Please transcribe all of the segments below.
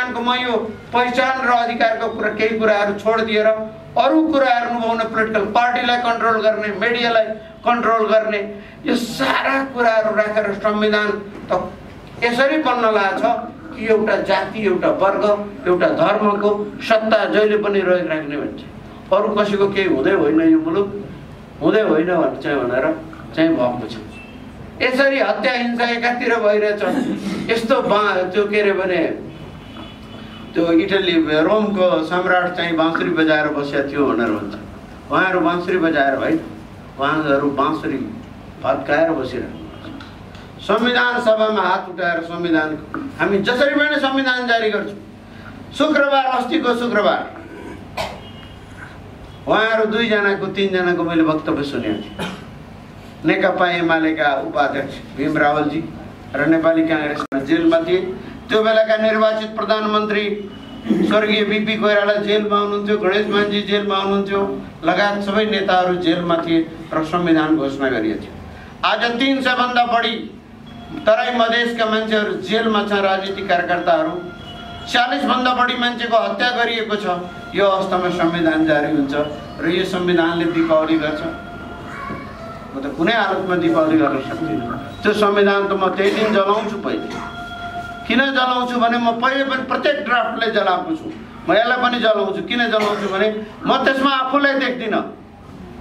म यो पहिचान र अधिकारको कुरा केही कुराहरू छोडिदिएर अरू कुराहरू निभाउने पोलिटिकल पार्टीलाई कन्ट्रोल गर्ने मिडियालाई कन्ट्रोल गर्ने यो सारा कुराहरू राखेर संविधान त यसरी बन्न लाग्छ कि एउटा जाति एउटा वर्ग एउटा धर्मको सत्ता जहिले पनि रहिराख्ने भन्छ। अरू कसैको केही हुँदै होइन यो मुलुक? हुँदै होइन भने चाहिँ भनेर चाहिँ भएको छ यसरी हत्या हिंसा एकातिर भइरहेछ। यस्तो बा त्यो के अरे भने त्यो इटली रोमको सम्राट चाहिँ बाँसुरी बजाएर बसेको थियो भनेर भन्छ। उहाँहरू बाँसुरी बजाएर होइन उहाँहरू बाँसुरी भत्काएर बसिरहनु संविधान सभामा हात उठाएर संविधान हामी जसरी पनि संविधान जारी गर्छौँ शुक्रबार अस्तिको शुक्रबार। उहाँहरू दुईजनाको तिनजनाको मैले वक्तव्य सुनेको थिएँ। नेकपा एमालेका उपाध्यक्ष भीम रावलजी र नेपाली काङ्ग्रेसमा जेलमा थिए त्यो बेलाका निर्वाचित प्रधानमन्त्री स्वर्गीय बिपी कोइराला जेलमा हुनुहुन्थ्यो गणेश मानजी जेलमा हुनुहुन्थ्यो लगायत सबै नेताहरू जेलमा थिए र संविधान घोषणा गरिएको थियो आज तिन सयभन्दा बढी तराई मधेसका मान्छेहरू जेलमा छ राजनीतिक कार्यकर्ताहरू। चालिसभन्दा बढी मान्छेको हत्या गरिएको छ। यो अवस्थामा संविधान जारी हुन्छ र यो संविधानले दीपावली गर्छ। म त कुनै हालतमा दीपावली गर्न सक्दिनँ। त्यो संविधान त म त्यही दिन जलाउँछु पहिले। किन जलाउँछु भने म पहिले पनि प्रत्येक ड्राफ्टले जलाएको छु। म यसलाई पनि जलाउँछु। किन जलाउँछु भने म त्यसमा आफूलाई देख्दिनँ।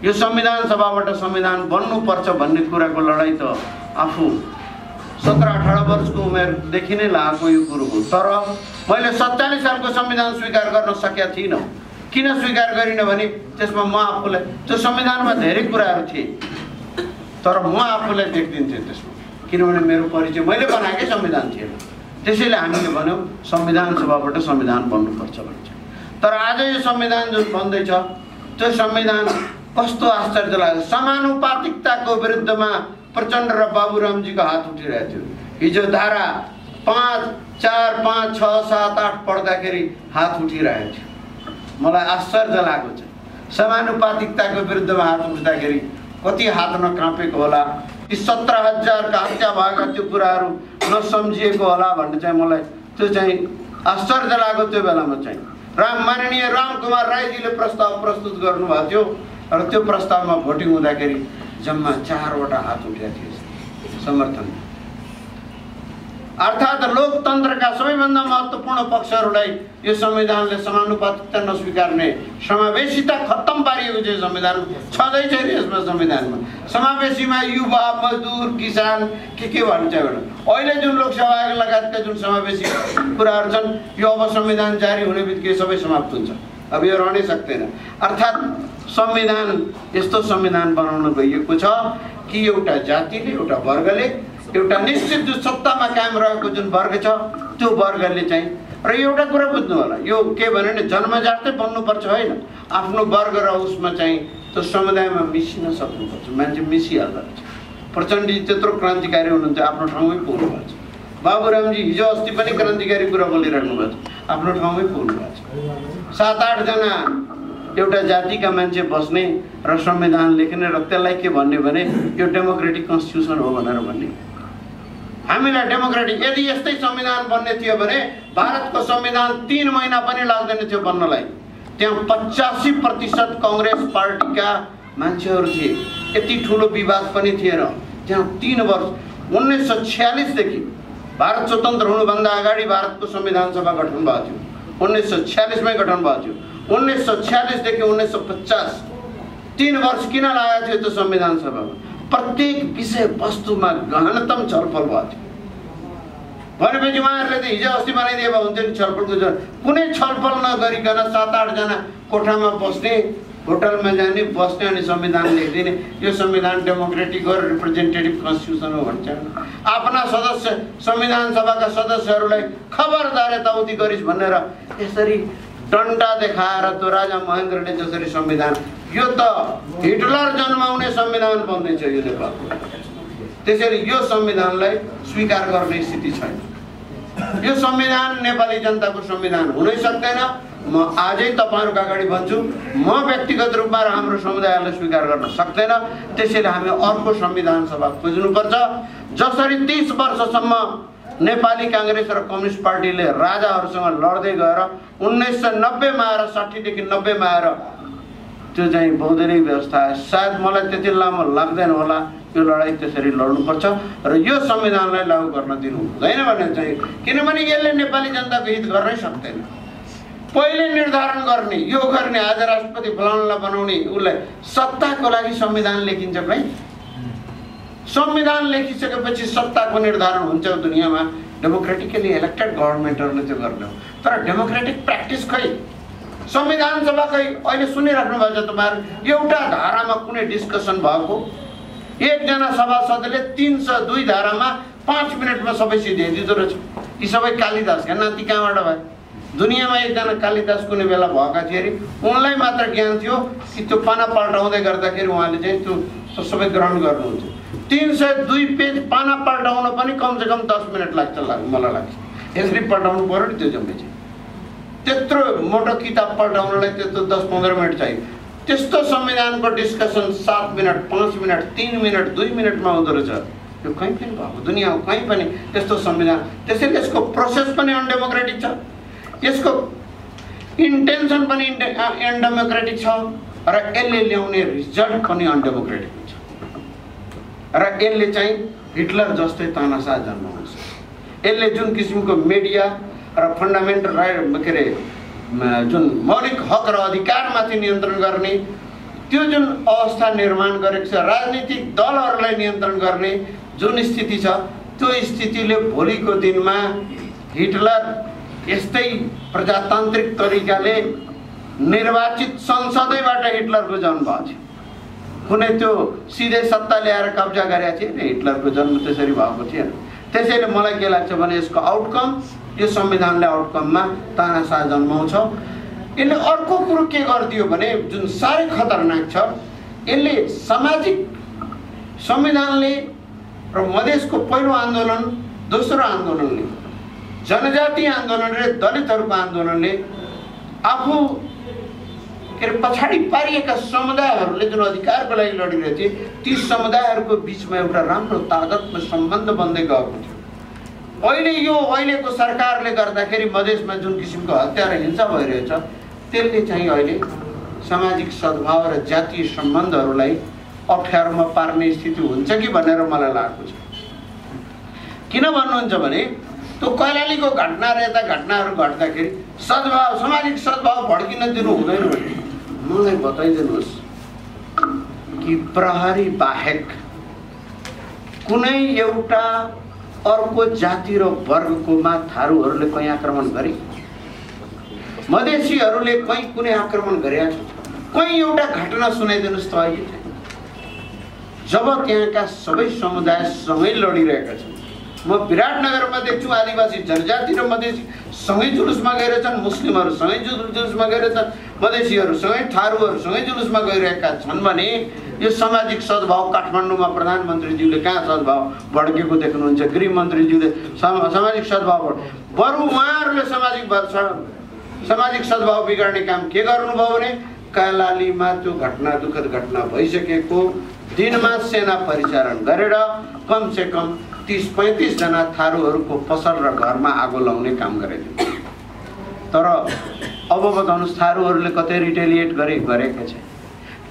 यो संविधान सभाबाट संविधान बन्नुपर्छ भन्ने कुराको लडाइँ त आफू सत्र अठार वर्षको उमेरदेखि नै लागेको यो कुरो हो। तर मैले सत्तालिस सालको संविधान स्वीकार गर्न सकेका थिइनँ। किन स्वीकार गरिनँ भने त्यसमा म आफूलाई त्यो संविधानमा धेरै कुराहरू थिए। तर म आफूलाई देख्दिन्थेँ त्यसमा। किनभने मेरो परिचय मैले बनाएकै संविधान थिएन। त्यसैले हामीले भन्यौँ संविधान सभाबाट संविधान बन्नुपर्छ भन्छ। तर आज यो संविधान जुन बन्दैछ त्यो संविधान कस्तो आश्चर्य लाग्यो। समानुपातिकताको विरुद्धमा प्रचण्ड र बाबुरामजीको हात उठिरहेको थियो। हिजो धारा पाँच चार पाँच छ सात आठ पढ्दाखेरि हात उठिरहेको थियो। मलाई आश्चर्य लागेको छ समानुपातिकताको विरुद्धमा हात उठ्दाखेरि कति हात नकाँपेको होला ती सत्र हजारका हत्या भएका त्यो कुराहरू नसम्झिएको होला भन्ने चाहिँ मलाई त्यो चाहिँ आश्चर्य लाग्यो त्यो बेलामा चाहिँ। राम माननीय रामकुमार राईजीले प्रस्ताव प्रस्तुत गर्नुभएको थियो र त्यो प्रस्तावमा भोटिङ हुँदाखेरि जम्मा चारवटा हात उठेका थिए। समर्थन। अर्थात् लोकतन्त्रका सबैभन्दा महत्त्वपूर्ण पक्षहरूलाई यो संविधानले समानुपातिकता नस्वीकार्ने समावेशिता खत्तम पारिएको छ संविधान छँदै छैन यसमा संविधानमा। समावेशीमा युवा मजदुर किसान के के भन्छ एउटा। अहिले जुन लोकसभा लगायतका जुन समावेशी कुराहरू छन् यो अब संविधान जारी हुने बित्तिकै सबै समाप्त हुन्छ। अब यो रहनै सक्दैन। अर्थात् संविधान यस्तो संविधान बनाउन गइएको छ कि एउटा जातिले एउटा वर्गले एउटा निश्चित जो सत्तामा कायम रहेको जुन वर्ग छ त्यो वर्गले चाहिँ र एउटा कुरा बुझ्नु होला यो के भन्यो भने जन्मजातै बन्नुपर्छ होइन। आफ्नो वर्ग र उसमा चाहिँ त्यो समुदायमा मिसिन सक्नुपर्छ मान्छे मिसिहाल्दो रहेछ। प्रचण्डजी त्यत्रो क्रान्तिकारी हुनुहुन्थ्यो आफ्नो ठाउँमै पुग्नु भएको छ। बाबुरामजी हिजो अस्ति पनि क्रान्तिकारी कुरा बोलिराख्नु भएको छ आफ्नो ठाउँमै पुग्नु भएको छ। सात आठजना एउटा जातिका मान्छे बस्ने र संविधान लेख्ने र त्यसलाई के भन्ने भने यो डेमोक्रेटिक कन्स्टिट्युसन हो भनेर भन्ने हामीलाई डेमोक्रेटिक यदि यस्तै संविधान बन्ने थियो भने भारतको संविधान तिन महिना पनि लाग्दैन थियो बन्नलाई। त्यहाँ पचासी प्रतिशत कङ्ग्रेस पार्टीका मान्छेहरू थिए। यति ठुलो विवाद पनि थिएन। त्यहाँ तिन वर्ष उन्नाइस सय छ्यालिसदेखि भारत स्वतन्त्र हुनुभन्दा अगाडि भारतको संविधान सभा गठन भएको थियो। उन्नाइस सय छ्यालिसमै गठन भएको थियो। उन्नाइस सय छ्यालिसदेखि उन्नाइस सय पचास तिन वर्ष किन लागेको थियो त्यो संविधान सभामा? प्रत्येक विषय वस्तुमा गहनतम छलफल भएको थियो भनेपछि उहाँहरूले त हिजो अस्ति बनाइदिए भए हुन्थ्यो नि छलफलको कुनै छलफल नगरिकन सात आठजना कोठामा बस्ने होटलमा जाने बस्ने अनि संविधान लेखिदिने यो संविधान डेमोक्रेटिक हो रिप्रेजेन्टेटिभ कन्स्टिट्युसन हो भन्छ आफ्ना सदस्य संविधान सभाका सदस्यहरूलाई खबरदार यताउति गरिस् भनेर यसरी डन्डा देखाएर त्यो राजा महेन्द्रले जसरी संविधान यो त हिटलर जन्माउने संविधान बन्दैछ यो नेपालको। त्यसैले यो संविधानलाई स्वीकार गर्ने स्थिति छैन। यो संविधान नेपाली जनताको संविधान हुनै सक्दैन। म आजै तपाईँहरूको अगाडि भन्छु म व्यक्तिगत रूपमा र हाम्रो समुदायलाई स्वीकार गर्न सक्दैन। त्यसैले हामी अर्को संविधान सभा खोज्नुपर्छ। जसरी तिस वर्षसम्म नेपाली काङ्ग्रेस र कम्युनिस्ट पार्टीले राजाहरूसँग लड्दै गएर उन्नाइस सय नब्बेमा आएर साठीदेखि नब्बेमा आएर त्यो चाहिँ बौद्धरिक व्यवस्था सायद मलाई त्यति लामो लाग्दैन होला। यो लडाइँ त्यसरी लड्नुपर्छ र यो संविधानलाई लागू गर्न दिनु हुँदैन भन्ने चाहिँ किनभने यसले नेपाली जनताको हित गर्नै सक्दैन। पहिले निर्धारण गर्ने यो गर्ने आज राष्ट्रपति फलाउनलाई बनाउने उसलाई सत्ताको लागि संविधान लेखिन्छ भाइ। संविधान लेखिसकेपछि सत्ताको निर्धारण हुन्छ दुनियाँमा। डेमोक्रेटिकली इलेक्टेड गभर्मेन्टहरूले त्यो गर्ने हो तर डेमोक्रेटिक प्र्याक्टिस खै? संविधान सभा खै अहिले सुनिराख्नु भएको छ तपाईँहरू एउटा धारामा कुनै डिस्कसन भएको? एकजना सभासदले तिन सय दुई धारामा पाँच मिनटमा सबै सिधाइदिँदो रहेछ। यी सबै कालिदासका नाति कहाँबाट भए? दुनियाँमा एकजना कालिदास कुनै बेला भएका थिए अरे। उनलाई मात्र ज्ञान थियो कि त्यो पाना पल्टाउँदै गर्दाखेरि उहाँले चाहिँ त्यो सबै ग्रहण गर्नुहुन्थ्यो। तिन सय दुई पेज पाना पल्टाउन पनि कमसेकम दस मिनट लाग्छ मलाई लाग्छ। यसरी पल्टाउनु पऱ्यो नि त्यो जम्मै चाहिँ। त्यत्रो मोटो किताब पल्टाउनलाई त्यत्रो दस पन्ध्र मिनट चाहियो। त्यस्तो संविधानको डिस्कसन सात मिनट पाँच मिनट तिन मिनट दुई मिनटमा हुँदो रहेछ। यो कहीँ पनि भएको दुनियाँमा कहीँ पनि त्यस्तो संविधान। त्यसैले यसको प्रोसेस पनि अनडेमोक्रेटिक छ। यसको इन्टेन्सन पनि अनडेमोक्रेटिक छ र यसले ल्याउने रिजल्ट पनि अनडेमोक्रेटिक र यसले चाहिँ हिटलर जस्तै तानासा जन्माउँछ। यसले जुन किसिमको मिडिया र फन्डामेन्टल राइट के अरे जुन मौलिक हक र अधिकारमाथि नियन्त्रण गर्ने त्यो जुन अवस्था निर्माण गरेको छ राजनीतिक दलहरूलाई नियन्त्रण गर्ने जुन स्थिति छ त्यो स्थितिले भोलिको दिनमा हिटलर यस्तै प्रजातान्त्रिक तरिकाले निर्वाचित संसदैबाट हिटलरको जन्म भएको थियो। कुनै त्यो सिधै सत्ता ल्याएर कब्जा गरेका थिएन हिटलरको जन्म त्यसरी भएको थिएन। त्यसैले मलाई के लाग्छ भने यसको आउटकम यो संविधानले आउटकममा तानासा जन्माउँछ। यसले अर्को कुरो के गरिदियो भने जुन साह्रै खतरनाक छ यसले सामाजिक संविधानले र मधेसको पहिलो आन्दोलन दोस्रो आन्दोलनले जनजाति आन्दोलन र दलितहरूको आन्दोलनले आफू के अरे पछाडि पारिएका समुदायहरूले जुन अधिकारको लागि लडिरहेको थिए ती समुदायहरूको बिचमा एउटा राम्रो तागतमा सम्बन्ध बन्दै गएको थियो। अहिले यो अहिलेको सरकारले गर्दाखेरि मधेसमा जुन किसिमको हत्या र हिंसा भइरहेछ त्यसले चाहिँ अहिले सामाजिक सद्भाव र जातीय सम्बन्धहरूलाई अप्ठ्यारोमा पार्ने स्थिति हुन्छ कि भनेर मलाई लागेको छ। किन भन्नुहुन्छ भने त्यो कैलालीको घटना र यता घटनाहरू घट्दाखेरि सद्भाव सामाजिक सद्भाव भड्किन दिनु हुँदैन भने मलाई बताइदिनुहोस् कि प्रहरी बाहेक कुनै एउटा अर्को जाति र वर्गकोमा थारूहरूले कहीँ आक्रमण गरे? मधेसीहरूले कहीँ कुनै आक्रमण गरेका छ कहीँ एउटा घटना सुनाइदिनुहोस् त अहिले जब त्यहाँका सबै समुदाय सँगै लडिरहेका छन् म विराटनगरमा देख्छु आदिवासी जनजाति र मधेसी। सँगै जुलुसमा गएर छन् मुस्लिमहरू सँगै जुलुसमा गएर छन् मधेसीहरू सँगै थारूहरू सँगै जुलुसमा गइरहेका छन् भने यो सामाजिक सद्भाव काठमाडौँमा प्रधानमन्त्रीज्यूले कहाँ सद्भाव भड्केको देख्नुहुन्छ? गृहमन्त्रीज्यूले सामाजिक सद्भाव बरु उहाँहरूले सामाजिक सामाजिक सद्भाव बिगार्ने काम के गर्नुभयो भने कालालीमा त्यो घटना दुःखद घटना भइसकेको दिनमा सेना परिचालन गरेर कमसेकम तिस पैँतिसजना थारूहरूको पसल र घरमा आगो लाउने काम गरेको तर अब बताउनुहोस् थारूहरूले कतै रिटेलिएट गरे गरेका छ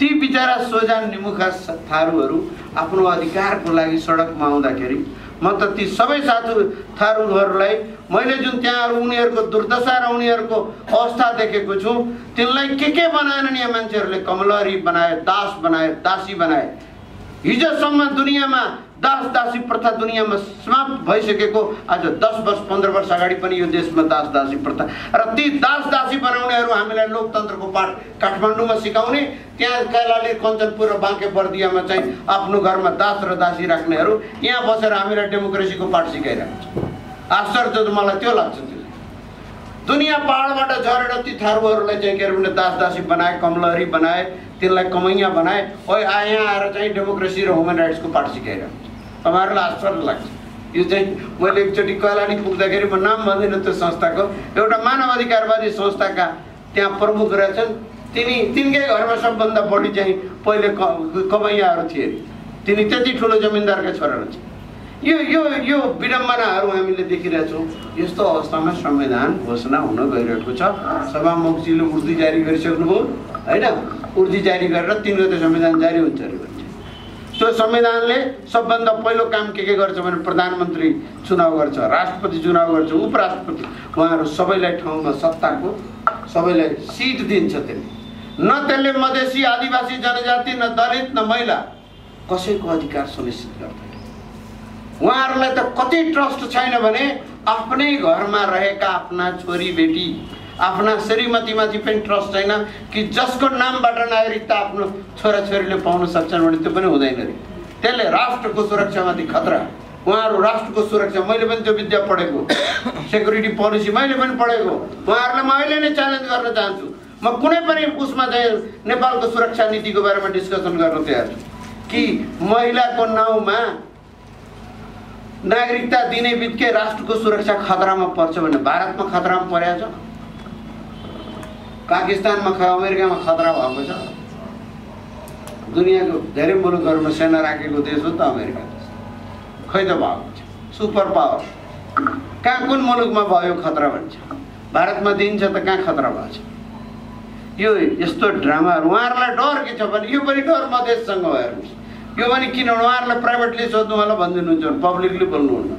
ती बिचरा सोझा निमुखा थारूहरू आफ्नो अधिकारको लागि सडकमा आउँदाखेरि म त ती सबै साथु थारूहरूलाई मैले जुन त्यहाँ उनीहरूको दुर्दशा र उनीहरूको अवस्था देखेको छु तिनलाई के के बनाएनन् यहाँ मान्छेहरूले? कमलरी बनाए दास बनाए दासी बनाए। हिजोसम्म दुनियाँमा दास दासी प्रथा दुनियाँमा समाप्त भइसकेको आज दस वर्ष पन्ध्र वर्ष अगाडि पनि यो देशमा दास दासी प्रथा। र ती दास दासी बनाउनेहरू हामीलाई लोकतन्त्रको पाठ काठमाडौँमा सिकाउने त्यहाँ कैलाली कञ्चनपुर र बाँके बर्दियामा चाहिँ आफ्नो घरमा दास र दासी राख्नेहरू यहाँ बसेर हामीलाई डेमोक्रेसीको पाठ सिकाइरहेको छ आश्चर्य त मलाई त्यो लाग्छ दुनियाँ पाहाडबाट झरेर ती थारूहरूलाई चाहिँ के अरे भने दास दासी बनाए कमलहरी बनाए त्यसलाई कमैया बनाए ओ यहाँ आएर चाहिँ डेमोक्रेसी र ह्युमन राइट्सको पाठ सिकाइरहेको तपाईँहरूलाई आश्चर्य लाग्छ यो चाहिँ मैले एकचोटि कैलाली पुग्दाखेरि म नाम भन्दिनँ त्यो संस्थाको एउटा मानव अधिकारवादी संस्थाका त्यहाँ प्रमुख रहेछन् तिनी तिनकै घरमा सबभन्दा बढी चाहिँ पहिले क कमैयाहरू थिए तिनी त्यति ठुलो जमिनदारका छोरा रहेछ यो यो यो विडम्बनाहरू हामीले देखिरहेछौँ यस्तो अवस्थामा संविधान घोषणा हुन गइरहेको छ सभामुखजीले उर्दी जारी गरिसक्नुभयो होइन उर्दी जारी गरेर तिन गते संविधान जारी हुन्छ अरे त्यो संविधानले सबभन्दा पहिलो काम के के गर्छ भने प्रधानमन्त्री चुनाव गर्छ राष्ट्रपति चुनाव गर्छ उपराष्ट्रपति। उहाँहरू सबैलाई ठाउँमा सत्ताको सबैलाई सिट दिन्छ त्यसले। न त्यसले मधेसी आदिवासी जनजाति न दलित न महिला कसैको अधिकार सुनिश्चित गर्दैन। उहाँहरूलाई त कति ट्रस्ट छैन भने आफ्नै घरमा रहेका आफ्ना छोरी बेटी आफ्ना श्रीमतीमाथि पनि ट्रस्ट छैन कि जसको नामबाट नागरिकता आफ्नो छोराछोरीले पाउन सक्छन् भने त्यो पनि हुँदैन अरे त्यसले राष्ट्रको सुरक्षामाथि खतरा उहाँहरू राष्ट्रको सुरक्षा मैले पनि त्यो विद्या पढेको। सेक्युरिटी पोलिसी मैले पनि पढेको। उहाँहरूलाई म अहिले नै च्यालेन्ज गर्न चाहन्छु। म कुनै पनि उसमा चाहिँ नेपालको सुरक्षा नीतिको बारेमा डिस्कसन गर्न तयार छु। कि महिलाको नाउँमा नागरिकता दिने बित्तिकै राष्ट्रको सुरक्षा खतरामा पर्छ भने भारतमा खतरामा परेको छ पाकिस्तानमा ख अमेरिकामा खतरा भएको छ। दुनियाँको धेरै मुलुकहरूमा सेना राखेको देश हो त अमेरिका खै त भएको छ? सुपर पावर कहाँ कुन मुलुकमा भयो खतरा भन्छ? भारतमा दिन्छ त कहाँ खतरा भएको छ? यो यस्तो ड्रामाहरू उहाँहरूलाई डर के छ भने यो पनि डर मधेससँग हेर्नुहोस्। यो पनि किन उहाँहरूलाई प्राइभेटली सोध्नु होला भनिदिनुहुन्छ भने पब्लिकली बोल्नुहुन्न।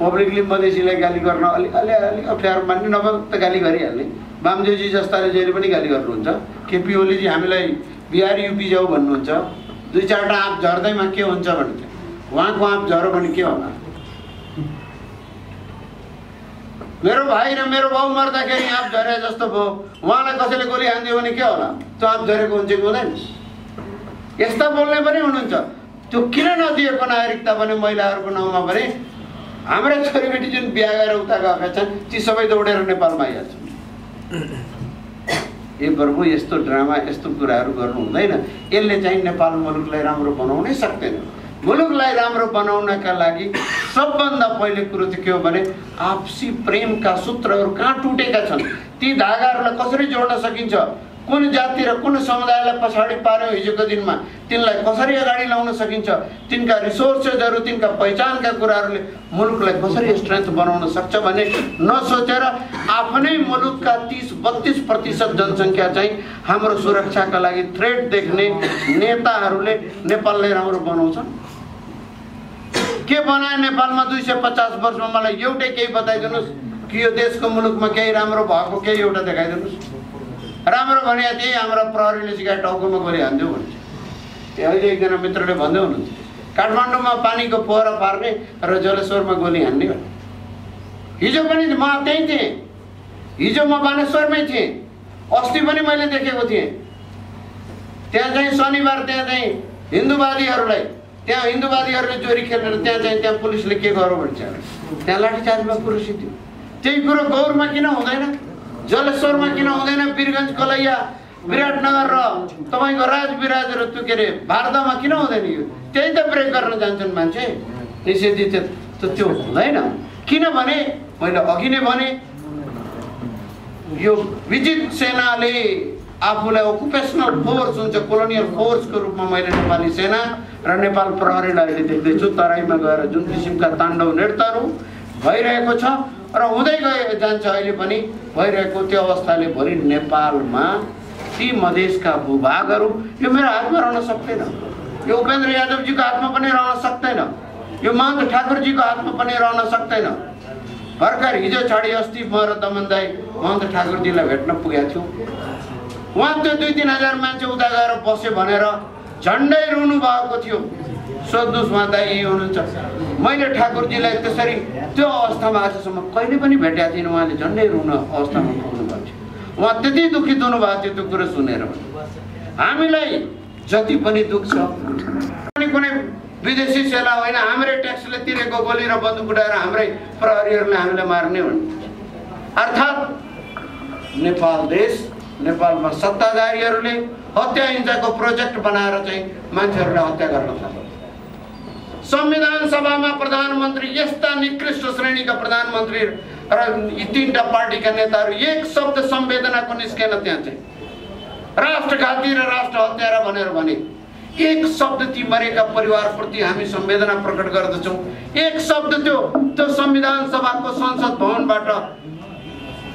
पब्लिकली मधेसीलाई गाली गर्न अलिक अलि अलिक अप्ठ्यारो मान्ने नभए त गाली गरिहाल्ने। वामदेवजी जस्ताले जहिले पनि गाली गर्नुहुन्छ। केपी ओलीजी हामीलाई बिहार युपी जाऊ भन्नुहुन्छ। दुई चारवटा आँप झर्दैमा के हुन्छ भने उहाँको आँप झऱ्यो भने के होला? मेरो भाइ र मेरो बाउ मर्दाखेरि आँप झरे जस्तो भयो। उहाँलाई कसैले गोली हानिदियो भने के होला? त्यो आँप झरेको हुन्छ कि हुँदैन? यस्ता बोल्ने पनि हुनुहुन्छ। त्यो किन नदिएको नागरिकता भने महिलाहरूको नाउँमा भने हाम्रा छोरीबेटी जुन बिहा गरेर उता गएका छन् ती सबै दौडेर नेपालमा आइहाल्छन् ए प्रभु यस्तो ड्रामा यस्तो कुराहरू गर्नु हुँदैन। यसले चाहिँ नेपाल मुलुकलाई राम्रो बनाउनै सक्दैन। मुलुकलाई राम्रो बनाउनका लागि सबभन्दा पहिले कुरो चाहिँ के हो भने आपसी प्रेमका सूत्रहरू कहाँ टुटेका छन्? ती धागाहरूलाई कसरी जोड्न सकिन्छ? कुन जाति र कुन समुदायलाई पछाडि पार्यो हिजोको दिनमा? तिनलाई कसरी अगाडि ल्याउन सकिन्छ? तिनका रिसोर्सेसहरू तिनका पहिचानका कुराहरूले मुलुकलाई कसरी स्ट्रेन्थ बनाउन सक्छ भन्ने नसोचेर आफ्नै मुलुकका तिस बत्तिस प्रतिशत जनसङ्ख्या चाहिँ हाम्रो सुरक्षाका लागि थ्रेट देख्ने नेताहरूले नेपाललाई राम्रो बनाउँछन्। के बनायो नेपालमा दुई सय पचास वर्षमा? मलाई एउटै केही बताइदिनुहोस् कि यो देशको मुलुकमा केही राम्रो भएको केही एउटा देखाइदिनुहोस्। राम्रो भने त्यही हाम्रो प्रहरीले सिकाए टाउकोमा गोली हान्थ्यो भन्छ त्यो अहिले एकजना मित्रले भन्दै हुनुहुन्छ। काठमाडौँमा पानीको पोहरा पार्ने र जलेश्वरमा गोली हान्ने भने हिजो पनि म त्यहीँ थिएँ। हिजो म बानेश्वरमै थिएँ। अस्ति पनि मैले देखेको थिएँ। त्यहाँ चाहिँ शनिबार त्यहाँ चाहिँ हिन्दूवादीहरूलाई त्यहाँ हिन्दूवादीहरूले चोरी खेलेर त्यहाँ चाहिँ त्यहाँ पुलिसले के गर्यो भन्छ त्यहाँ लाठीचार्जमा कुरो सिद्धि त्यही कुरो गौरमा किन हुँदैन? जलेश्वरमा किन हुँदैन वीरगञ्ज कलैया विराटनगर र तपाईँको राजविराज र त्यो के अरे भारतमा किन हुँदैन यो त्यही त ब्रेक गर्न जान्छन् मान्छे निषेधित त त्यो हुँदैन किनभने मैले अघि नै भने यो विजित सेनाले आफूलाई ओकुपेसनल फोर्स हुन्छ कोलोनियल फोर्सको रूपमा मैले नेपाली सेना र नेपाल प्रहरीलाई अहिले देख्दैछु तराईमा गएर जुन किसिमका ताण्डव नृत्यहरू भइरहेको छ र हुँदै गए जान्छ अहिले पनि भइरहेको त्यो अवस्थाले भोलि नेपालमा ती मधेसका भूभागहरू यो मेरो हातमा रहन सक्दैन। यो उपेन्द्र यादवजीको हातमा पनि रहन सक्दैन। यो महन्त ठाकुरजीको हातमा पनि रहन सक्दैन। भर्खर हिजो छाडी अस्ति म र दमन दाई महन्त ठाकुरजीलाई भेट्न पुगेको थियौँ। उहाँ त्यो दुई तिन हजार मान्छे उता गएर बस्यो भनेर झन्डै रुनु भएको थियो। सोध्नुहोस् उहाँ दाई हुनुहुन्छ। मैले ठाकुरजीलाई त्यसरी त्यो अवस्थामा आजसम्म कहिले पनि भेटेको थिइनँ। उहाँले झन्डै रुन अवस्थामा पुग्नु भएको थियो। उहाँ त्यति दुःखित हुनुभएको थियो त्यो कुरो सुनेर हामीलाई जति पनि दुःख छ कुनै कुनै विदेशी सेना होइन हाम्रै ट्याक्सले तिरेको गोली र बन्दुक उठाएर हाम्रै प्रहरीहरूले हामीलाई मार्ने हुन्। अर्थात् नेपाल देश नेपालमा सत्ताधारीहरूले हत्या हिंसाको प्रोजेक्ट बनाएर चाहिँ मान्छेहरूलाई हत्या गर्न थाल्यो। संविधान सभामा प्रधानमन्त्री यस्ता निकृष्ट श्रेणीका प्रधानमन्त्री र यी तिनवटा पार्टीका नेताहरू एक शब्द संवेदनाको निस्केन त्यहाँ चाहिँ राष्ट्रघाती र राष्ट्र हत्यारा भनेर भने एक शब्द ती मरेका परिवारप्रति हामी संवेदना प्रकट गर्दछौँ एक शब्द त्यो त्यो संविधान सभाको संसद भवनबाट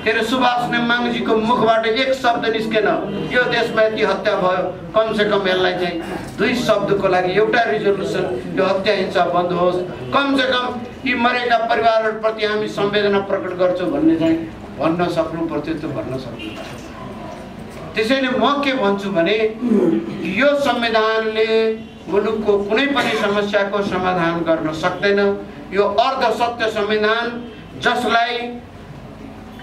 के अरे सुभाष नेमाङजीको मुखबाट एक शब्द निस्केन यो देशमा यति हत्या भयो कमसे कम यसलाई चाहिँ दुई शब्दको लागि एउटा रिजोल्युसन यो हत्या हिंसा बन्द होस्। कमसे कम यी मरेका परिवारहरूप्रति हामी संवेदना प्रकट गर्छौँ भन्ने चाहिँ भन्न सक्नु पर्थ्यो त्यो भन्न सक्नु त्यसैले म के भन्छु भने यो संविधानले मुलुकको कुनै पनि समस्याको समाधान गर्न सक्दैन। यो अर्ध सत्य संविधान जसलाई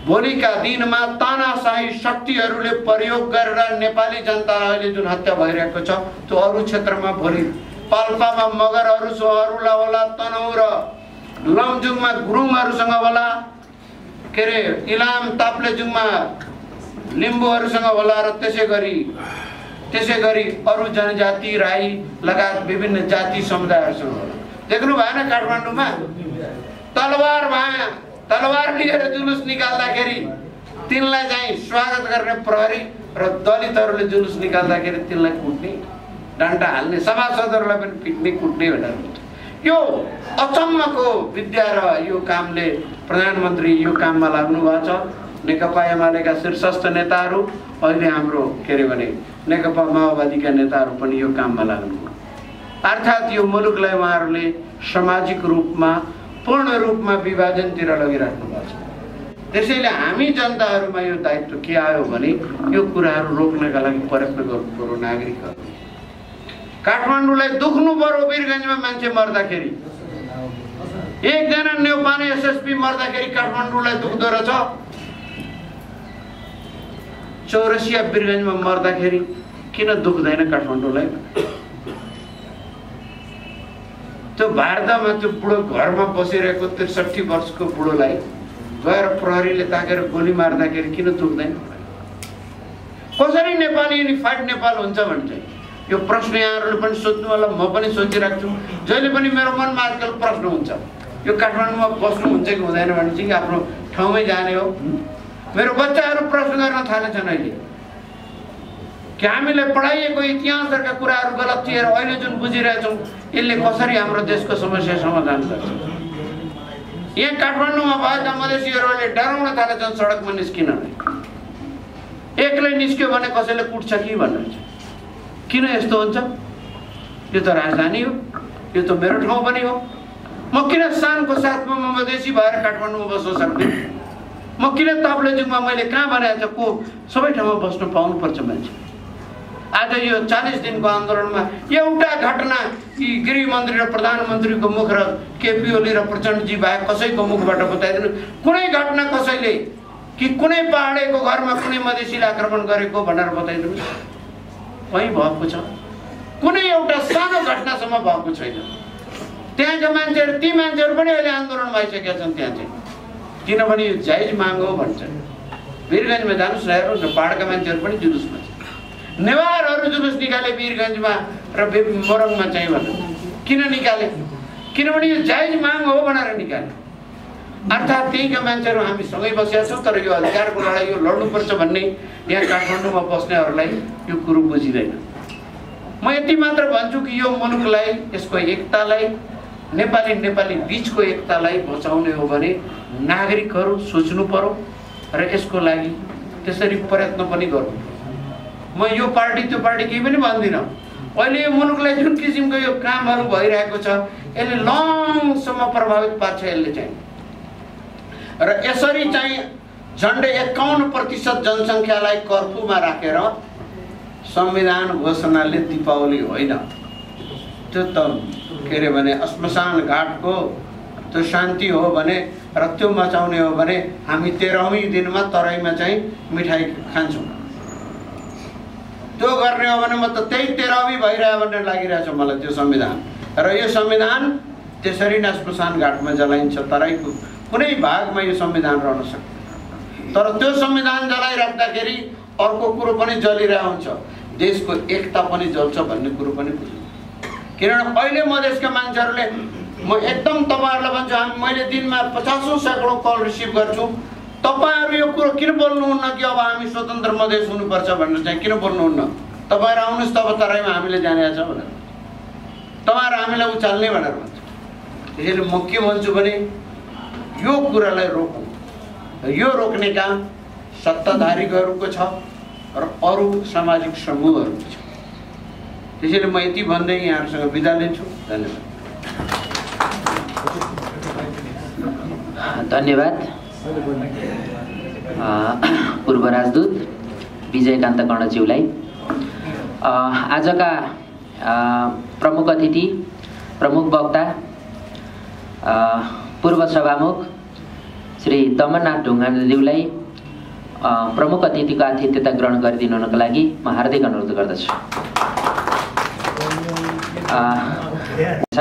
भोलिका दिनमा तानाशाही शक्तिहरूले प्रयोग गरेर नेपाली जनतालाई अहिले जुन हत्या भइरहेको छ त्यो अरू क्षेत्रमा भोलि पाल्पामा मगरहरू सोहरूलाई होला तनहु र लमजुङमा गुरुङहरूसँग होला के अरे इलाम ताप्लेजुङमा लिम्बूहरूसँग होला र त्यसै गरी त्यसै गरी अरू जनजाति राई लगायत विभिन्न जाति समुदायहरूसँग होला। देख्नु भएन काठमाडौँमा? तलवार भए तलवार लिएर जुलुस निकाल्दाखेरि तिनलाई चाहिँ स्वागत गर्ने प्रहरी र दलितहरूले जुलुस निकाल्दाखेरि तिनलाई कुट्ने डन्डा हाल्ने सभासदहरूलाई पनि पिट्ने कुट्ने भनेर यो अचम्मको विद्या र यो कामले प्रधानमन्त्री यो काममा लाग्नु भएको छ। नेकपा एमालेका शीर्षस्थ नेताहरू अहिले हाम्रो के अरे भने नेकपा माओवादीका नेताहरू पनि यो काममा लाग्नुभयो अर्थात् यो मुलुकलाई उहाँहरूले सामाजिक रूपमा पूर्ण रूपमा विभाजनतिर लगिराख्नु भएको छ। त्यसैले हामी जनताहरूमा यो दायित्व के आयो भने यो कुराहरू रोक्नका लागि प्रयत्न गर्नु पऱ्यो नागरिकहरू काठमाडौँलाई दुख्नु पऱ्यो वीरगन्जमा मान्छे मर्दाखेरि। एकजना नेउपाने एसएसपी मर्दाखेरि काठमाडौँलाई दुख्दो रहेछ। चौरसिया वीरगन्जमा मर्दाखेरि किन दुख्दैन काठमाडौँलाई? त्यो भारतमा त्यो बुढो घरमा बसिरहेको त्रिसठी वर्षको बुढोलाई गएर प्रहरीले ताकेर गोली मार्दाखेरि किन दुख्दैन कसरी नेपाली युनिफाइड नेपाल हुन्छ भने चाहिँ यो प्रश्न यहाँहरूले पनि सोध्नु होला म पनि सोचिरहेको छु। जहिले पनि मेरो मनमा आजकल प्रश्न हुन्छ। यो काठमाडौँमा बस्नुहुन्छ कि हुँदैन भने चाहिँ आफ्नो ठाउँमै जाने हो। मेरो बच्चाहरू प्रश्न गर्न थालेछन् अहिले। कि हामीले पढाइएको इतिहासहरूका कुराहरू गलत थिए र अहिले जुन बुझिरहेछौँ यसले कसरी हाम्रो देशको समस्या समाधान गर्छ? यहाँ काठमाडौँमा भएका मधेसीहरूले डराउन थालेछन् सडकमा निस्किन। एक्लै निस्क्यो भने कसैले कुट्छ कि चाहिँ किन यस्तो हुन्छ? यो त राजधानी हो। यो त मेरो ठाउँ पनि हो। म किन सानको साथमा म मधेसी भएर काठमाडौँमा बस्न सक्दिनँ? म किन ताप्लेजुङमा मैले कहाँ बनाएको छ? को सबै ठाउँमा बस्नु पाउनुपर्छ मान्छे? आज यो चालिस दिनको आन्दोलनमा एउटा घटना यी गृहमन्त्री र प्रधानमन्त्रीको मुख र केपी ओली र प्रचण्डजी बाहेक कसैको मुखबाट बताइदिनु कुनै घटना कसैले कि कुनै पाहाडेको घरमा कुनै मधेसीले आक्रमण गरेको भनेर बताइदिनु। कहीँ भएको छ। कुनै एउटा सानो घटनासम्म भएको छैन। त्यहाँका मान्छेहरू ती मान्छेहरू पनि अहिले आन्दोलन भइसकेका छन् त्यहाँ चाहिँ। किनभने यो जायज माग हो भन्छन् वीरगन्जमा जानुहोस् न हेर्नुहोस् न पाहाडका मान्छेहरू पनि जुलुसमा नेवारहरू जुलुस निकाले वीरगन्जमा र मोरङमा चाहिँ भन्नु। किन निकाले? किनभने यो जायज माग हो भनेर निकाले। अर्थात् त्यहीँका मान्छेहरू हामी सँगै बसेका छौँ तर यो अधिकारको लडाइँ यो लड्नुपर्छ भन्ने यहाँ काठमाडौँमा बस्नेहरूलाई यो कुरो बुझिँदैन। म यति मात्र भन्छु कि यो मुलुकलाई यसको एकतालाई नेपाली नेपाली बिचको एकतालाई बचाउने हो भने नागरिकहरू सोच्नु पर्यो र यसको लागि त्यसरी प्रयत्न पनि गर्नु पर्यो। म यो पार्टी त्यो पार्टी केही पनि भन्दिनँ अहिले यो मुलुकलाई जुन किसिमको यो कामहरू भइरहेको छ यसले लङसम्म प्रभावित पार्छ यसले चाहिँ। र यसरी चाहिँ झन्डै एकाउन्न प्रतिशत जनसङ्ख्यालाई कर्फ्युमा राखेर संविधान घोषणाले दीपावली होइन। त्यो त के अरे भने श्मशान घाटको त्यो शान्ति हो भने र त्यो मचाउने हो भने हामी तेह्रौँ दिनमा तराईमा चाहिँ मिठाई खान्छौँ। त्यो गर्ने हो भने म त त्यही तेह्रौँ भइरह्यो भनेर लागिरहेछ मलाई त्यो संविधान। र यो संविधान त्यसरी नै घाटमा जलाइन्छ तराईको कुनै भागमा यो संविधान रहन सक्दैन। तर त्यो संविधान जलाइराख्दाखेरि अर्को कुरो पनि जलिरहेको हुन्छ। देशको एकता पनि जल्छ भन्ने कुरो पनि बुझ्नु। किनभने अहिले मधेसका मान्छेहरूले म एकदम तपाईँहरूलाई भन्छु हामी मैले दिनमा पचासौँ सैकडौँ कल रिसिभ गर्छु। तपाईँहरू यो कुरो किन बोल्नुहुन्न कि अब हामी स्वतन्त्र मधेस हुनुपर्छ भनेर चाहिँ किन बोल्नुहुन्न? तपाईँहरू आउनुहोस् तब तराईमा हामीले जाने छ भनेर। तपाईँहरू हामीलाई उचाल्ने भनेर भन्छ। त्यसैले म के भन्छु भने यो कुरालाई रोकौँ। यो रोक्ने काम सत्ताधारीहरूको छ र अरू सामाजिक समूहहरूको छ। त्यसैले म यति भन्दै यहाँहरूसँग बिदा लिन्छु। धन्यवाद। धन्यवाद। पूर्व राजदूत विजयकान्त कर्णज्यूलाई। आजका प्रमुख अतिथि प्रमुख वक्ता पूर्व सभामुख श्री दमननाथ ढुङ्गाज्यूलाई अ, प्रमुख अतिथिको आतिथ्यता ग्रहण गरिदिनु हुनको लागि म हार्दिक अनुरोध गर्दछु। छ